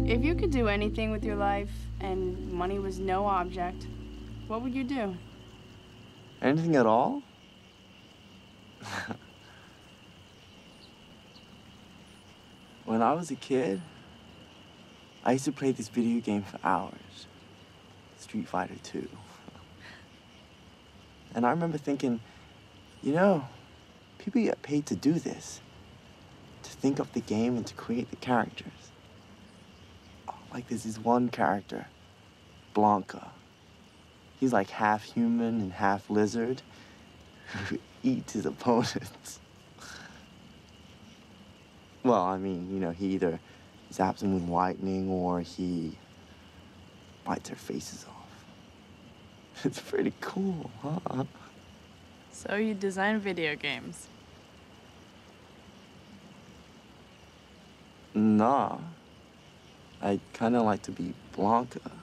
If you could do anything with your life and money was no object, what would you do? Anything at all? when I was a kid, I used to play this video game for hours Street Fighter 2. And I remember thinking, you know, people get paid to do this, to think of the game and to create the characters. Like there's this one character, Blanka. He's like half human and half lizard who eats his opponents. well, I mean, you know, he either zaps them with lightning or he bites their faces off. It's pretty cool, huh? So you design video games? Nah. I kind of like to be Blanka.